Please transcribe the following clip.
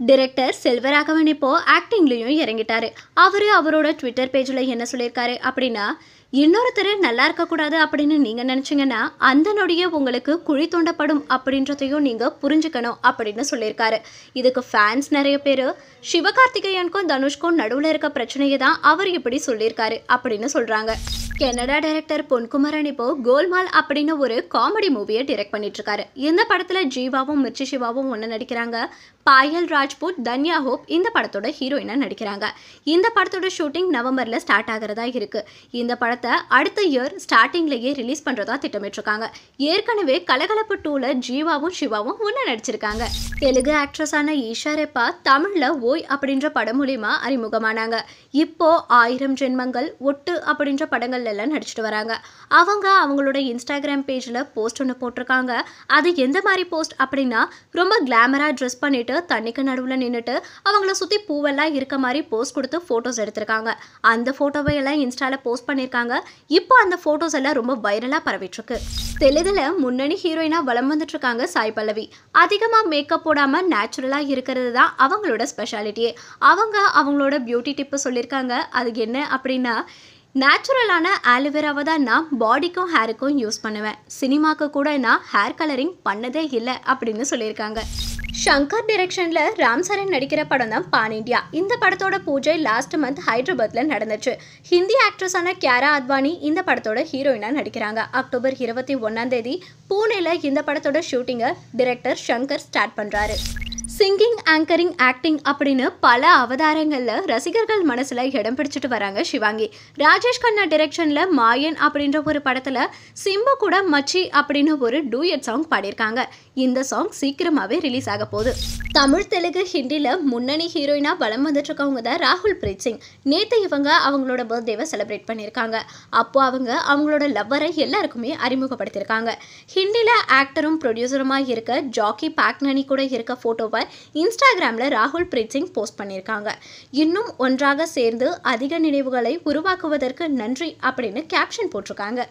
Director Selvaraghavan இப்போ ஆக்டிங்லேயும் இறங்கிட்டாரு. அவர் அவரோட Twitter பேஜில் என்ன சொல்லியிருக்காரு அப்படின்னா இன்னொருத்தர் நல்லா இருக்கக்கூடாது அப்படின்னு நீங்கள் நினச்சிங்கன்னா அந்த நொடியே உங்களுக்கு குழி தோண்டப்படும் அப்படின்றதையும் நீங்கள் புரிஞ்சுக்கணும் அப்படின்னு சொல்லியிருக்காரு. இதுக்கு ஃபேன்ஸ் நிறைய பேர் சிவகார்த்திகேயனுக்கும் தனுஷ்கும் நடுவில் இருக்க பிரச்சனையை தான் அவர் இப்படி சொல்லியிருக்காரு அப்படின்னு சொல்கிறாங்க கனடா டைரக்டர் பொன்குமரன் இப்போ கோல்மால் அப்படின்னு ஒரு காமெடி மூவியை டிரெக்ட் பண்ணிட்டு இருக்காரு இந்த படத்துல ஜீவாவும் மிர்ச்சி சிவாவும் ஒன்று நடிக்கிறாங்க. பாயல் ராஜ்பூத் தன்யா ஹோப் இந்த படத்தோட ஹீரோயினா நடிக்கிறாங்க. இந்த படத்தோட ஷூட்டிங் நவம்பர்ல ஸ்டார்ட் ஆகிறதா இருக்கு. இந்த படத்தை அடுத்த இயர் ஸ்டார்டிங்லயே ரிலீஸ் பண்றதா திட்டமிட்டிருக்காங்க. ஏற்கனவே கலகலப்பு டூல ஜீவாவும் சிவாவும் ஒன்று நடிச்சிருக்காங்க. தெலுங்கு ஆக்ட்ரஸான ஈஷா ரெப்பா தமிழ்ல ஓய் அப்படின்ற படம் மூலியமா அறிமுகமானாங்க. இப்போ ஆயிரம் ஜென்மங்கள் ஒட்டு அப்படின்ற படங்கள்ல படங்கள்லாம் நடிச்சிட்டு வராங்க. அவங்க அவங்களோட இன்ஸ்டாகிராம் பேஜ்ல போஸ்ட் ஒன்று போட்டிருக்காங்க. அது எந்த மாதிரி போஸ்ட் அப்படின்னா ரொம்ப கிளாமரா ட்ரெஸ் பண்ணிட்டு தண்ணிக்கு நடுவில் நின்றுட்டு அவங்கள சுற்றி பூவெல்லாம் இருக்க மாதிரி போஸ்ட் கொடுத்து ஃபோட்டோஸ் எடுத்திருக்காங்க. அந்த ஃபோட்டோவை எல்லாம் இன்ஸ்டால போஸ்ட் பண்ணியிருக்காங்க இப்போ அந்த ஃபோட்டோஸ் எல்லாம் ரொம்ப வைரலாக பரவிட்டு இருக்கு தெலுங்குல முன்னணி ஹீரோயினா வளம் வந்துட்டு இருக்காங்க சாய் பல்லவி. அதிகமாக மேக்கப் போடாம நேச்சுரலா இருக்கிறது தான் அவங்களோட ஸ்பெஷாலிட்டியே அவங்க அவங்களோட பியூட்டி டிப்பு சொல்லியிருக்காங்க அது என்ன அப்படின்னா நேச்சுரலான ஆலோவேராவை தான் நான் பாடிக்கும் ஹேருக்கும் யூஸ் பண்ணுவேன். சினிமாக்கு கூட நான் ஹேர் கலரிங் பண்ணதே இல்லை அப்படின்னு சொல்லியிருக்காங்க. ஷங்கர் டிரெக்ஷனில் ராம் சரண் நடிக்கிற படம் தான் பான் இண்டியா இந்த படத்தோட பூஜை லாஸ்ட் மந்த் ஹைதராபாத்தில் நடந்துச்சு. ஹிந்தி ஆக்ட்ரஸான கியாரா அத்வானி இந்த படத்தோட ஹீரோயினாக நடிக்கிறாங்க. அக்டோபர் இருபத்தி ஒன்றாம் தேதி பூனேல இந்த படத்தோட ஷூட்டிங்கை டிரெக்டர் ஷங்கர் ஸ்டார்ட் பண்ணுறாரு சிங்கிங் ஆங்கரிங் ஆக்டிங் அப்படின்னு பல அவதாரங்களில் ரசிகர்கள் மனசில் இடம் பிடிச்சிட்டு வராங்க சிவாங்கி. ராஜேஷ் கண்ணா டிரெக்ஷனில் மாயன் அப்படின்ற ஒரு படத்தில் சிம்பு கூட மச்சி அப்படின்னு ஒரு டூயட் சாங் பாடியிருக்காங்க. இந்த சாங் சீக்கிரமாகவே ரிலீஸ் ஆக போகுது. தமிழ் தெலுங்கு ஹிந்தியில் முன்னணி ஹீரோயினாக பலம் வந்துட்டு இருக்கவங்க தான் ராகுல் பிரீத் சிங். நேற்று இவங்க அவங்களோட பர்த்டேவை செலிப்ரேட் பண்ணியிருக்காங்க. அப்போ அவங்க அவங்களோட லவ்வரை எல்லாருக்குமே அறிமுகப்படுத்தியிருக்காங்க. ஹிந்தியில் ஆக்டரும் ப்ரொடியூசருமாக இருக்க ஜாக்கி பாக்னனி கூட இருக்க ஃபோட்டோவை இன்ஸ்டாகிராமில் ராகுல் பிரீத் சிங் போஸ்ட் பண்ணியிருக்காங்க. இன்னும் ஒன்றாக சேர்ந்து அதிக நினைவுகளை உருவாக்குவதற்கு நன்றி அப்படின்னு கேப்ஷன் போட்டிருக்காங்க.